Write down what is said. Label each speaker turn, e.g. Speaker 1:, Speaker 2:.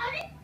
Speaker 1: 아니